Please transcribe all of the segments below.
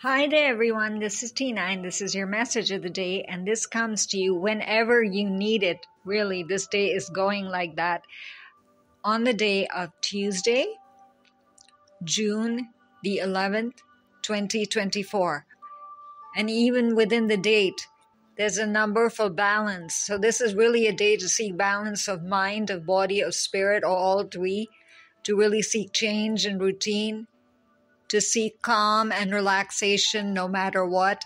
Hi there, everyone. This is Tina, and this is your message of the day. And this comes to you whenever you need it. Really, this day is going like that. On the day of Tuesday, June the 11th, 2024. And even within the date, there's a number for balance. So, this is really a day to seek balance of mind, of body, of spirit, or all three, to really seek change and routine to seek calm and relaxation no matter what,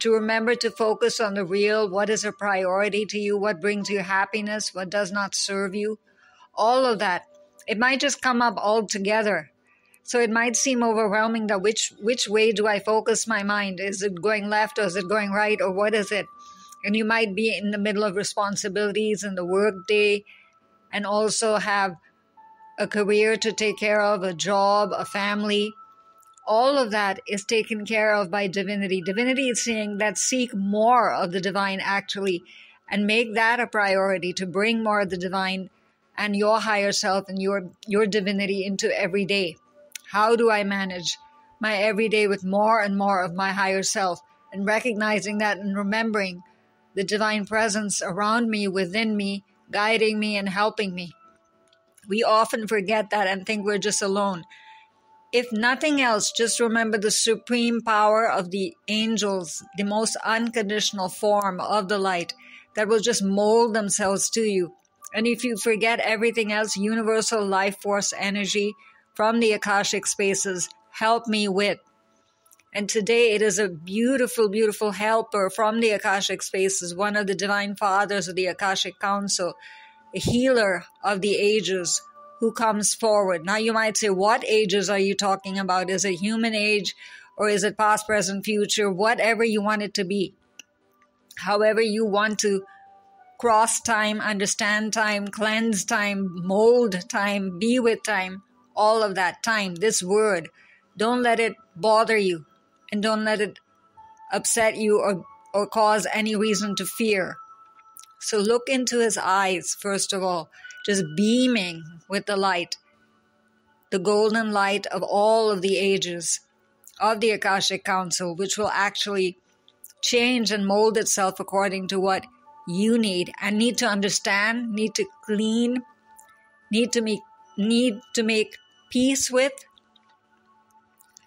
to remember to focus on the real, what is a priority to you, what brings you happiness, what does not serve you, all of that. It might just come up all together. So it might seem overwhelming that which which way do I focus my mind? Is it going left or is it going right or what is it? And you might be in the middle of responsibilities in the workday and also have a career to take care of, a job, a family. All of that is taken care of by divinity. Divinity is saying that seek more of the divine actually and make that a priority to bring more of the divine and your higher self and your your divinity into every day. How do I manage my everyday with more and more of my higher self and recognizing that and remembering the divine presence around me, within me, guiding me and helping me. We often forget that and think we're just alone. If nothing else, just remember the supreme power of the angels, the most unconditional form of the light that will just mold themselves to you. And if you forget everything else, universal life force energy from the Akashic spaces, help me with. And today it is a beautiful, beautiful helper from the Akashic spaces, one of the divine fathers of the Akashic Council a healer of the ages who comes forward. Now you might say, what ages are you talking about? Is it human age or is it past, present, future? Whatever you want it to be. However you want to cross time, understand time, cleanse time, mold time, be with time, all of that time, this word. Don't let it bother you and don't let it upset you or, or cause any reason to fear. So look into his eyes, first of all, just beaming with the light, the golden light of all of the ages of the Akashic Council, which will actually change and mold itself according to what you need and need to understand, need to clean, need to make need to make peace with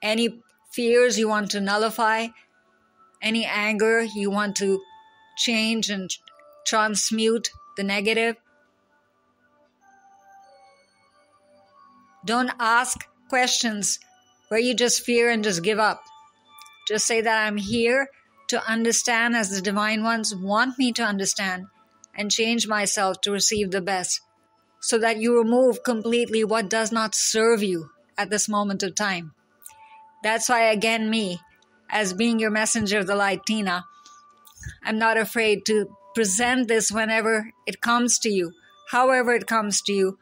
any fears you want to nullify, any anger you want to change and transmute the negative. Don't ask questions where you just fear and just give up. Just say that I'm here to understand as the divine ones want me to understand and change myself to receive the best so that you remove completely what does not serve you at this moment of time. That's why, again, me, as being your messenger of the light, Tina, I'm not afraid to present this whenever it comes to you, however it comes to you,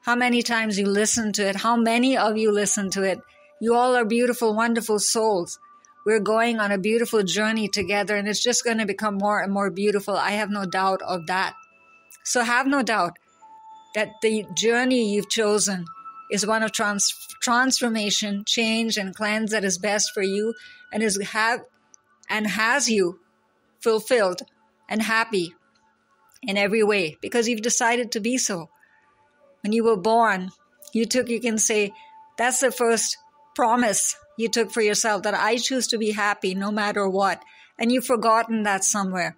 how many times you listen to it, how many of you listen to it. You all are beautiful, wonderful souls. We're going on a beautiful journey together, and it's just going to become more and more beautiful. I have no doubt of that. So have no doubt that the journey you've chosen is one of trans- transformation, change, and cleanse that is best for you, and is have and has you fulfilled and happy in every way because you've decided to be so. When you were born, you took, you can say, that's the first promise you took for yourself that I choose to be happy no matter what. And you've forgotten that somewhere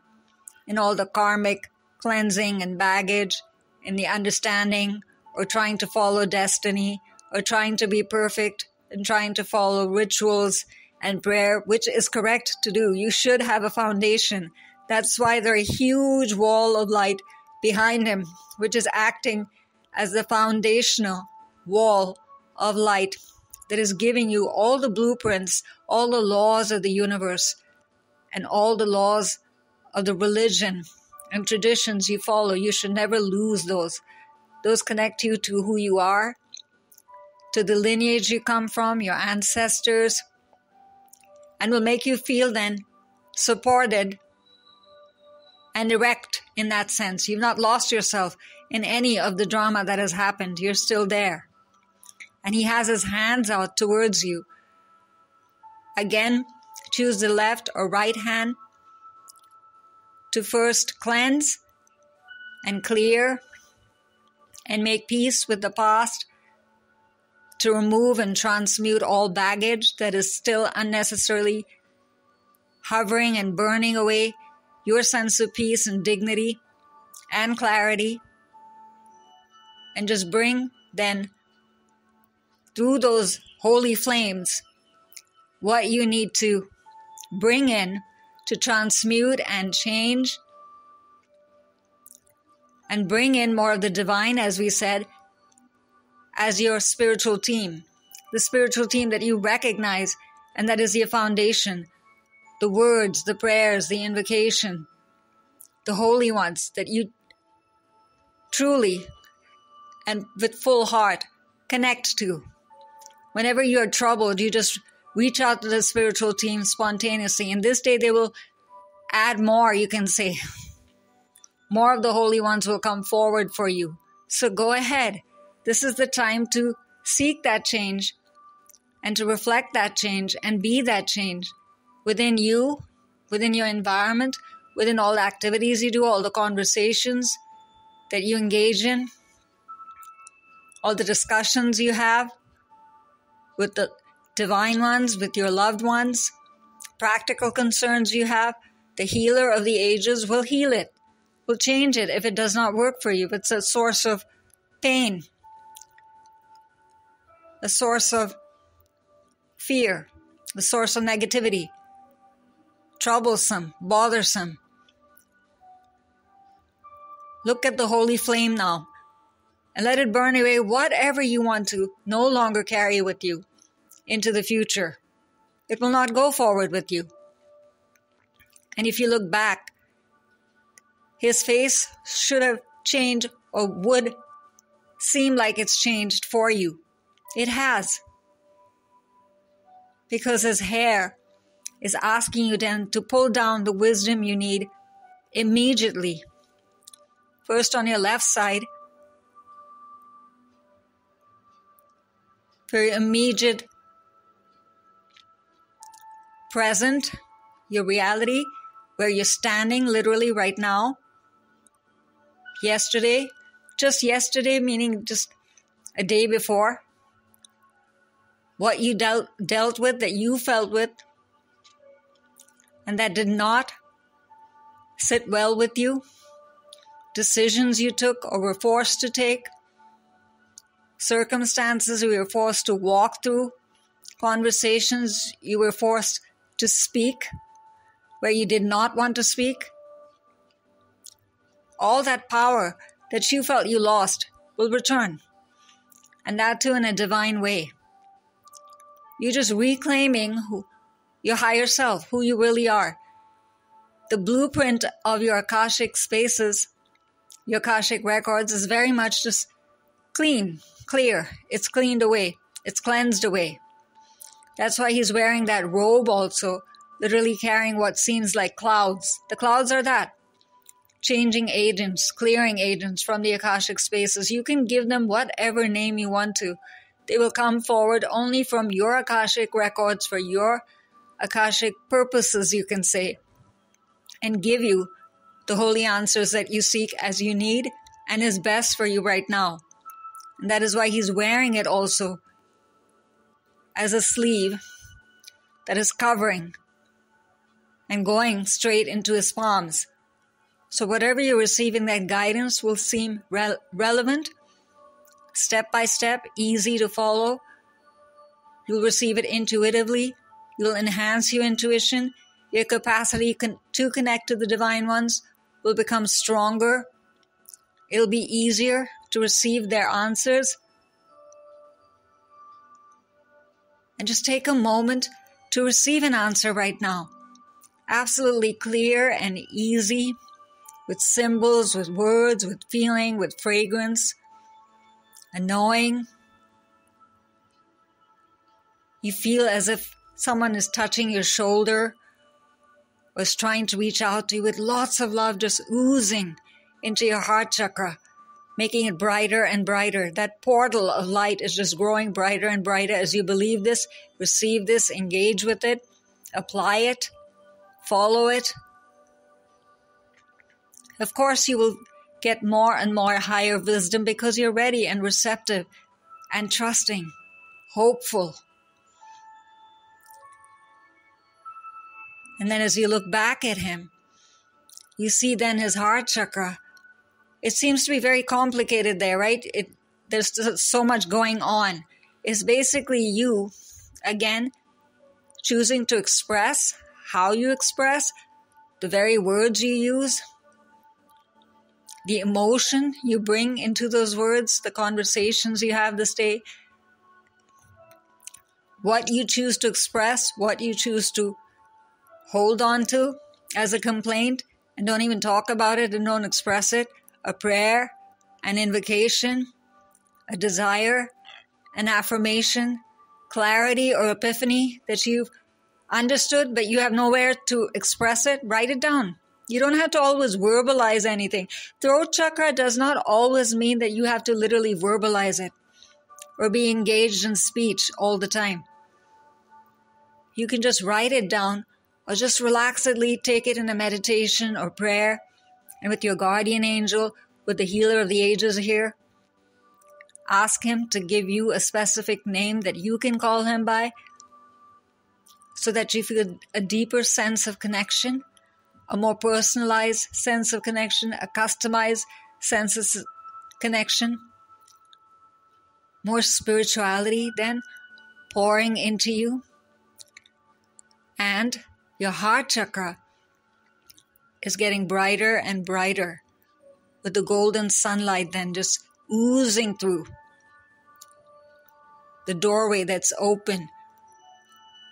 in all the karmic cleansing and baggage, in the understanding or trying to follow destiny or trying to be perfect and trying to follow rituals and prayer, which is correct to do. You should have a foundation that's why there's a huge wall of light behind him, which is acting as the foundational wall of light that is giving you all the blueprints, all the laws of the universe, and all the laws of the religion and traditions you follow. You should never lose those. Those connect you to who you are, to the lineage you come from, your ancestors, and will make you feel then supported and erect in that sense. You've not lost yourself in any of the drama that has happened. You're still there. And he has his hands out towards you Again, choose the left or right hand to first cleanse and clear and make peace with the past, to remove and transmute all baggage that is still unnecessarily hovering and burning away your sense of peace and dignity and clarity. And just bring then through those holy flames what you need to bring in to transmute and change and bring in more of the divine, as we said, as your spiritual team. The spiritual team that you recognize and that is your foundation. The words, the prayers, the invocation, the holy ones that you truly and with full heart connect to. Whenever you're troubled, you just reach out to the spiritual team spontaneously. And this day they will add more, you can say. More of the holy ones will come forward for you. So go ahead. This is the time to seek that change and to reflect that change and be that change within you, within your environment, within all the activities you do, all the conversations that you engage in, all the discussions you have with the divine ones, with your loved ones, practical concerns you have, the healer of the ages will heal it, will change it if it does not work for you, it's a source of pain, a source of fear, a source of negativity, troublesome, bothersome. Look at the holy flame now and let it burn away whatever you want to no longer carry with you into the future. It will not go forward with you. And if you look back, his face should have changed or would seem like it's changed for you. It has. Because his hair is asking you then to pull down the wisdom you need immediately. First on your left side, for your immediate present, your reality, where you're standing literally right now. Yesterday, just yesterday, meaning just a day before. What you dealt, dealt with, that you felt with, and that did not sit well with you. Decisions you took or were forced to take. Circumstances you were forced to walk through. Conversations you were forced to speak where you did not want to speak? All that power that you felt you lost will return, and that too in a divine way. You're just reclaiming who, your higher self, who you really are. The blueprint of your Akashic spaces, your Akashic records, is very much just clean, clear. It's cleaned away, it's cleansed away. That's why he's wearing that robe also, literally carrying what seems like clouds. The clouds are that changing agents, clearing agents from the Akashic spaces. You can give them whatever name you want to. They will come forward only from your Akashic records for your Akashic purposes, you can say, and give you the holy answers that you seek as you need and is best for you right now. And that is why he's wearing it also as a sleeve that is covering and going straight into his palms. So, whatever you receive in that guidance will seem re- relevant, step by step, easy to follow. You'll receive it intuitively. You'll enhance your intuition. Your capacity to connect to the divine ones will become stronger. It'll be easier to receive their answers and just take a moment to receive an answer right now. Absolutely clear and easy with symbols, with words, with feeling, with fragrance, a knowing. You feel as if someone is touching your shoulder or is trying to reach out to you with lots of love just oozing into your heart chakra making it brighter and brighter. That portal of light is just growing brighter and brighter as you believe this, receive this, engage with it. apply it, follow it. Of course, you will get more and more higher wisdom because you're ready and receptive and trusting, hopeful. And then as you look back at him, you see then his heart chakra. It seems to be very complicated there, right? It, there's so much going on. It's basically you, again, choosing to express how you express, the very words you use, the emotion you bring into those words, the conversations you have this day, what you choose to express, what you choose to hold on to as a complaint, and don't even talk about it and don't express it, a prayer, an invocation, a desire, an affirmation, clarity or epiphany that you've understood, but you have nowhere to express it, write it down. You don't have to always verbalize anything. Throat chakra does not always mean that you have to literally verbalize it or be engaged in speech all the time. You can just write it down or just relaxedly take it in a meditation or prayer and with your guardian angel, with the healer of the ages here. Ask him to give you a specific name that you can call him by so that you feel a deeper sense of connection a more personalized sense of connection, a customized sense of connection, more spirituality then pouring into you. And your heart chakra is getting brighter and brighter with the golden sunlight then just oozing through the doorway that's open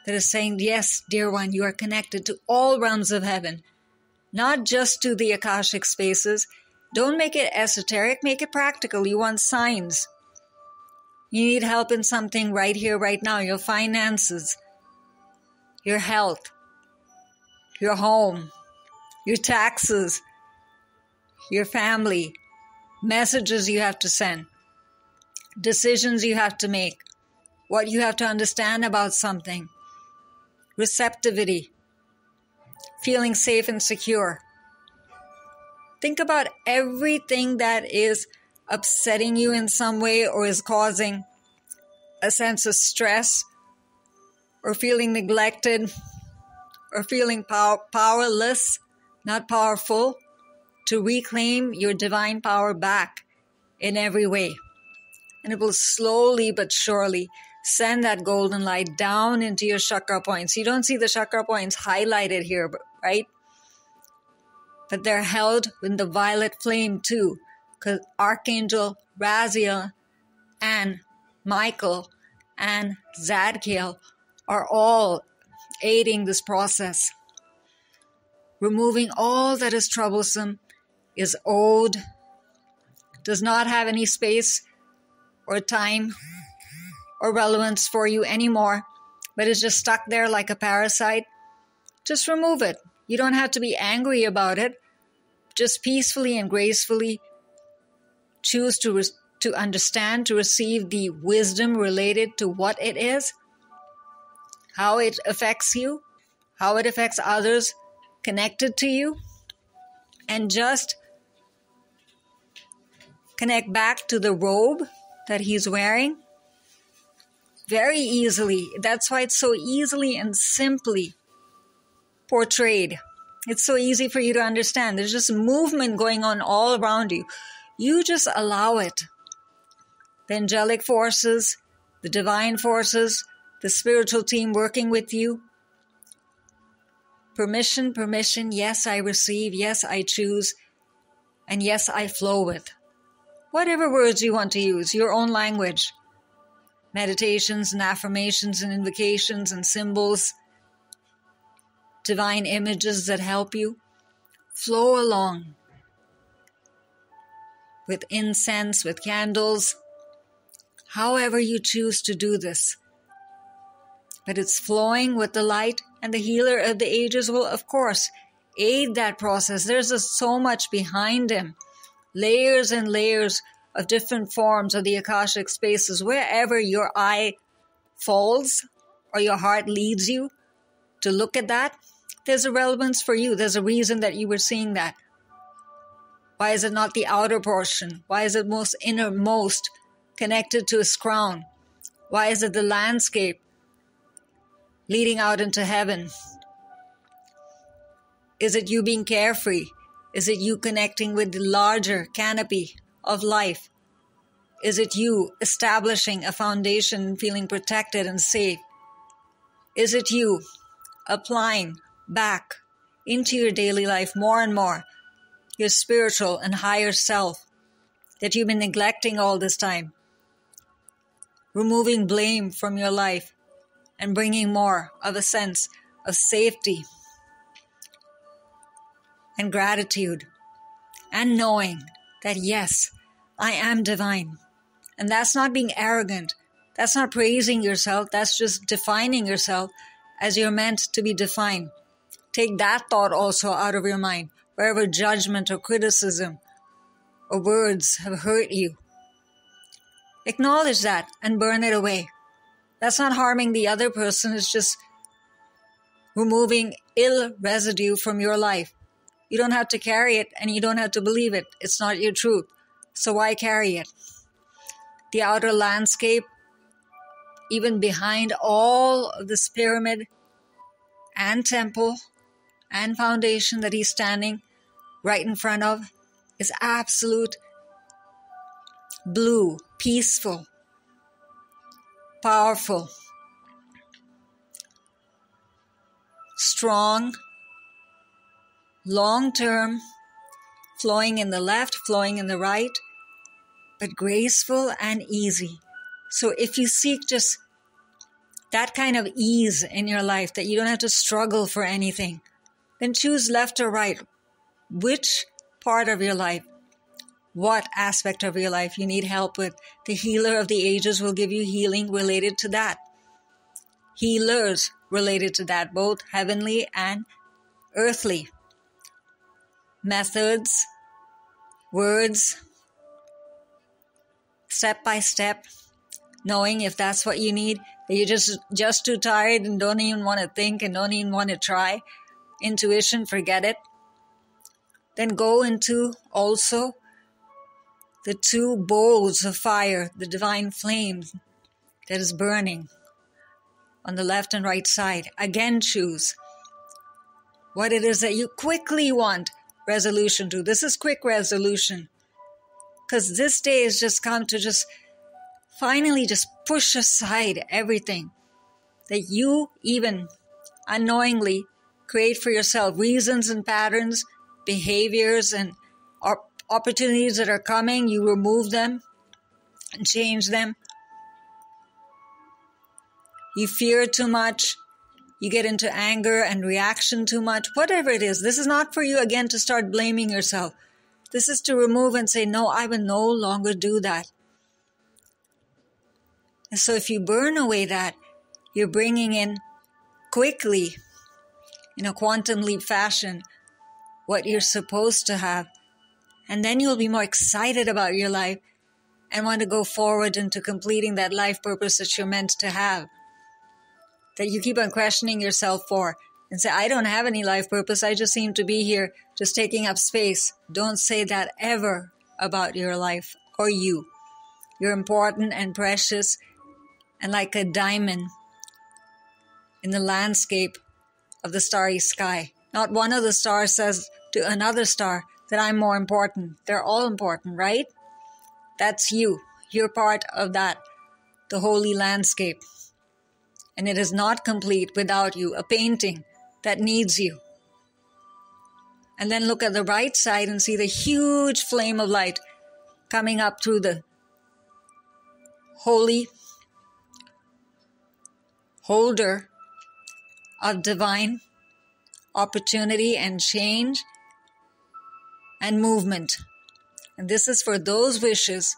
that is saying, Yes, dear one, you are connected to all realms of heaven not just to the Akashic spaces. Don't make it esoteric, make it practical. You want signs. You need help in something right here, right now your finances, your health, your home, your taxes, your family, messages you have to send, decisions you have to make, what you have to understand about something, receptivity feeling safe and secure. Think about everything that is upsetting you in some way or is causing a sense of stress or feeling neglected or feeling pow- powerless, not powerful, to reclaim your divine power back in every way. And it will slowly but surely send that golden light down into your chakra points. You don't see the chakra points highlighted here, right? But they're held in the violet flame too, because Archangel Raziel and Michael and Zadkiel are all aiding this process. Removing all that is troublesome, is old, does not have any space or time or relevance for you anymore, but is just stuck there like a parasite, just remove it. You don't have to be angry about it. Just peacefully and gracefully choose to, to understand, to receive the wisdom related to what it is, how it affects you, how it affects others connected to you, and just connect back to the robe that he's wearing very easily. That's why it's so easily and simply portrayed. It's so easy for you to understand. There's just movement going on all around you. You just allow it. The angelic forces, the divine forces, the spiritual team working with you. Permission, permission. Yes, I receive. Yes, I choose. And yes, I flow with. Whatever words you want to use, your own language meditations and affirmations and invocations and symbols, divine images that help you. Flow along with incense, with candles, however you choose to do this. But it's flowing with the light, and the healer of the ages will, of course, aid that process. There's just so much behind him, layers and layers of different forms of the Akashic spaces, wherever your eye falls or your heart leads you, to look at that, there's a relevance for you. There's a reason that you were seeing that. Why is it not the outer portion? Why is it most innermost connected to his crown? Why is it the landscape leading out into heaven? Is it you being carefree? Is it you connecting with the larger canopy of life? Is it you establishing a foundation feeling protected and safe? Is it you applying back into your daily life more and more your spiritual and higher self that you've been neglecting all this time? Removing blame from your life and bringing more of a sense of safety and gratitude and knowing that yes, I am divine. And that's not being arrogant. That's not praising yourself. That's just defining yourself as you're meant to be defined. Take that thought also out of your mind, wherever judgment or criticism or words have hurt you. Acknowledge that and burn it away. That's not harming the other person, it's just removing ill residue from your life. You don't have to carry it and you don't have to believe it. It's not your truth. So why carry it? The outer landscape, even behind all of this pyramid and temple and foundation that he's standing right in front of, is absolute blue, peaceful, powerful, strong, long term, flowing in the left, flowing in the right, but graceful and easy. So if you seek just that kind of ease in your life that you don't have to struggle for anything, then choose left or right. Which part of your life, what aspect of your life you need help with. The healer of the ages will give you healing related to that. Healers related to that, both heavenly and earthly methods, words, step by step, knowing if that's what you need, that you're just just too tired and don't even want to think and don't even want to try. Intuition, forget it. Then go into also the two bowls of fire, the divine flame that is burning on the left and right side. Again, choose what it is that you quickly want resolution to. This is quick resolution. Because this day has just come to just finally just push aside everything that you even unknowingly create for yourself reasons and patterns, behaviors and opportunities that are coming, you remove them and change them. You fear too much, you get into anger and reaction too much, whatever it is, this is not for you again to start blaming yourself. This is to remove and say, no, I will no longer do that. And so if you burn away that, you're bringing in quickly, in a quantum leap fashion, what you're supposed to have. And then you'll be more excited about your life and want to go forward into completing that life purpose that you're meant to have that you keep on questioning yourself for and say, I don't have any life purpose. I just seem to be here, just taking up space. Don't say that ever about your life or you. You're important and precious and like a diamond in the landscape of the starry sky. Not one of the stars says to another star that I'm more important. They're all important, right? That's you. You're part of that, the holy landscape and it is not complete without you, a painting that needs you. And then look at the right side and see the huge flame of light coming up through the holy holder of divine opportunity and change and movement. And this is for those wishes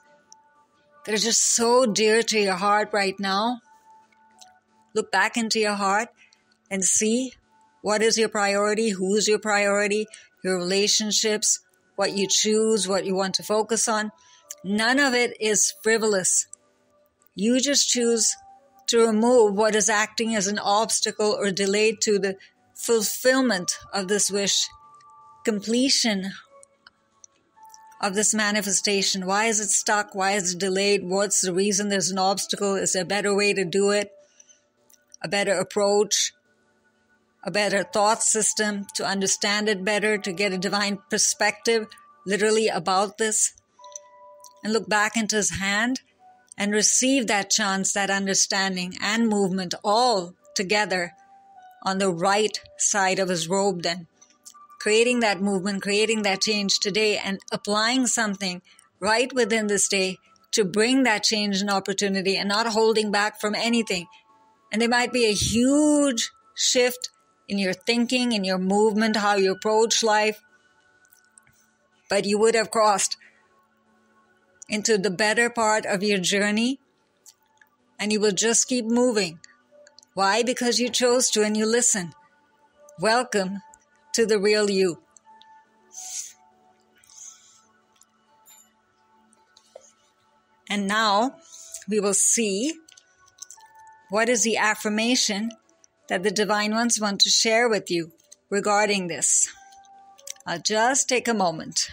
that are just so dear to your heart right now Look back into your heart and see what is your priority, who's your priority, your relationships, what you choose, what you want to focus on. None of it is frivolous. You just choose to remove what is acting as an obstacle or delay to the fulfillment of this wish, completion of this manifestation. Why is it stuck? Why is it delayed? What's the reason there's an obstacle? Is there a better way to do it? A better approach? A better thought system to understand it better, to get a divine perspective literally about this? And look back into his hand and receive that chance, that understanding and movement all together on the right side of his robe, then creating that movement, creating that change today, and applying something right within this day to bring that change and opportunity and not holding back from anything. And there might be a huge shift in your thinking, in your movement, how you approach life, but you would have crossed into the better part of your journey and you will just keep moving. Why? Because you chose to and you listen. Welcome to the real you. And now we will see what is the affirmation that the divine ones want to share with you regarding this. I'll just take a moment.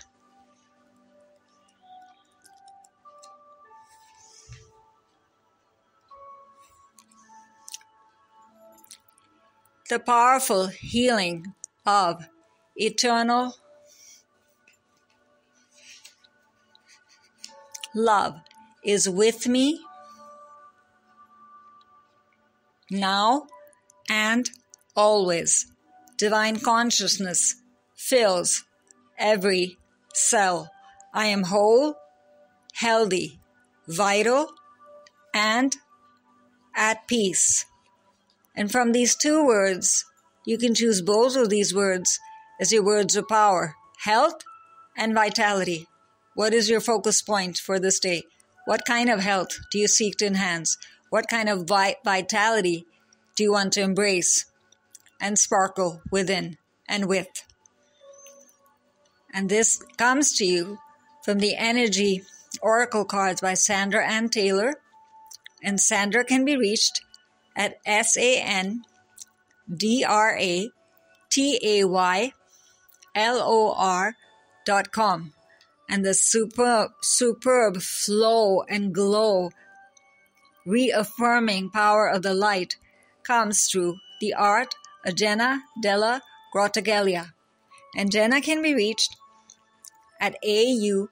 the powerful healing of eternal love is with me now and always. Divine consciousness fills every cell. I am whole, healthy, vital, and at peace. And from these two words, you can choose both of these words as your words of power health and vitality. What is your focus point for this day? What kind of health do you seek to enhance? What kind of vi- vitality do you want to embrace and sparkle within and with? And this comes to you from the Energy Oracle cards by Sandra Anne Taylor. And Sandra can be reached at S A N D R A T A Y L O R dot com. And the superb, superb flow and glow, reaffirming power of the light comes through the art of Jena della Grottaglia. And Jena can be reached at A U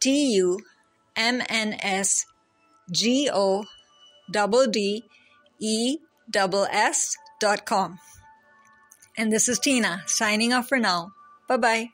T U M N S G O double D E-S-S.com. .Com and this is Tina signing off for now. Bye bye.